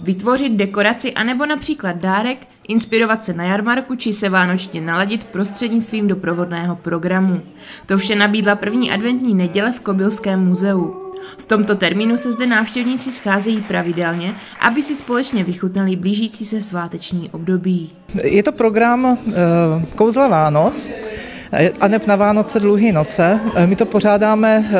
vytvořit dekoraci anebo například dárek, inspirovat se na jarmarku či se vánočně naladit prostřednictvím doprovodného programu. To vše nabídla první adventní neděle v Kobylském muzeu. V tomto termínu se zde návštěvníci scházejí pravidelně, aby si společně vychutnali blížící se sváteční období. Je to program uh, Kouzla Vánoc, a neb na Vánoce dlouhé noce. My to pořádáme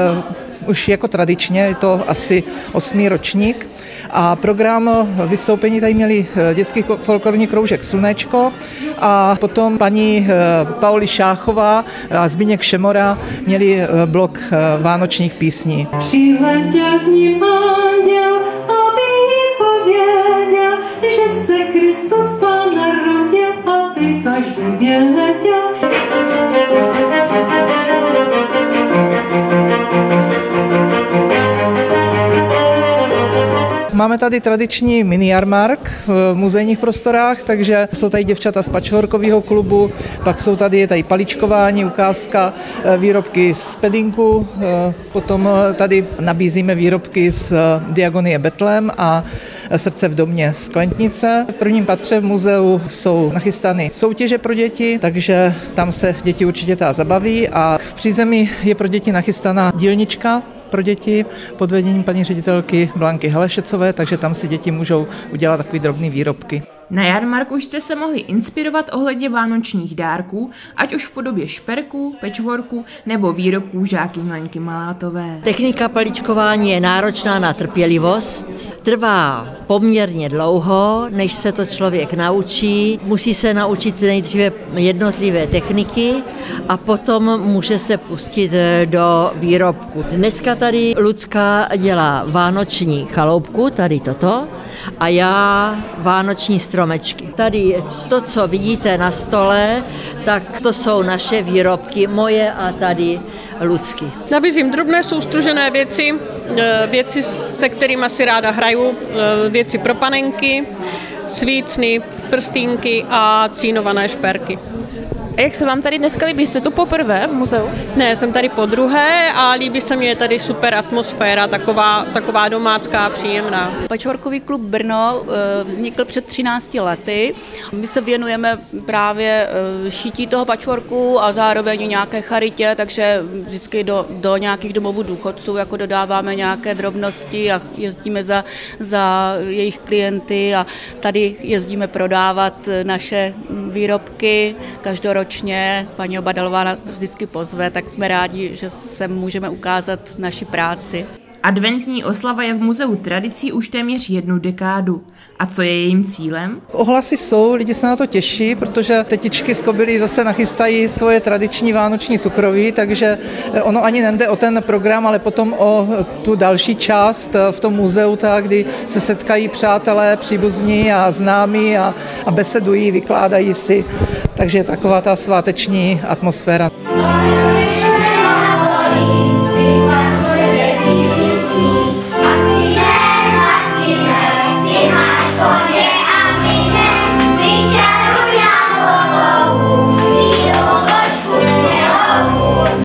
už jako tradičně, je to asi osmý ročník. A program vystoupení tady měli eh, dětský folklorní kroužek Slunečko a potom paní eh, Pauli Šáchová a Zbigněk Šemora měli eh, blok vánočních písní. Že se Kristus Pán narodil, aby každý věděl. Máme tady tradiční mini jarmark v muzejních prostorách, takže jsou tady děvčata z pačhorkového klubu, pak jsou tady, je tady paličkování, ukázka, eh, výrobky z pedinku, eh, potom eh, tady nabízíme výrobky z Diagonie Betlem a Srdce v domě z Klentnice. V prvním patře v muzeu jsou nachystány soutěže pro děti, takže tam se děti určitě ta zabaví a v přízemí je pro děti nachystaná dílnička pro děti pod vedením paní ředitelky Blanky Halešecové, takže tam si děti můžou udělat takové drobné výrobky. Na jarmarku jste se mohli inspirovat ohledně vánočních dárků, ať už v podobě šperků, pečvorku nebo výrobků žáky Lenky Malátové. Technika paličkování je náročná na trpělivost, trvá poměrně dlouho, než se to člověk naučí. Musí se naučit nejdříve jednotlivé techniky a potom může se pustit do výrobku. Dneska tady Lucka dělá vánoční chaloupku, tady toto, a já vánoční stromečky. Tady to, co vidíte na stole, tak to jsou naše výrobky, moje a tady Lucky. Nabízím drobné soustružené věci, e, věci, se kterými si ráda hraju, e, věci pro panenky, svícny, prstínky a cínované šperky. A jak se vám tady dneska líbí? Jste tu poprvé v muzeu? Ne, jsem tady po druhé a líbí se mi tady super atmosféra, taková, taková domácká, příjemná. Pačvorkový klub Brno eh, vznikl před 13 lety. My se věnujeme právě eh, šítí toho pačvorku a zároveň nějaké charitě, takže vždycky do, do nějakých domovů důchodců jako dodáváme nějaké drobnosti a jezdíme za, za jejich klienty a tady jezdíme prodávat naše výrobky každoročně ročně paní Obadalová nás vždycky pozve, tak jsme rádi, že se můžeme ukázat naši práci. Adventní oslava je v muzeu tradicí už téměř jednu dekádu. A co je jejím cílem? Ohlasy jsou, lidi se na to těší, protože tetičky z Kobily zase nachystají svoje tradiční vánoční cukroví, takže eh, ono ani nejde o ten program, ale potom o tu další část eh, v tom muzeu, tak, kdy se setkají přátelé, příbuzní a známí a, a besedují, vykládají si. Takže je taková ta sváteční atmosféra.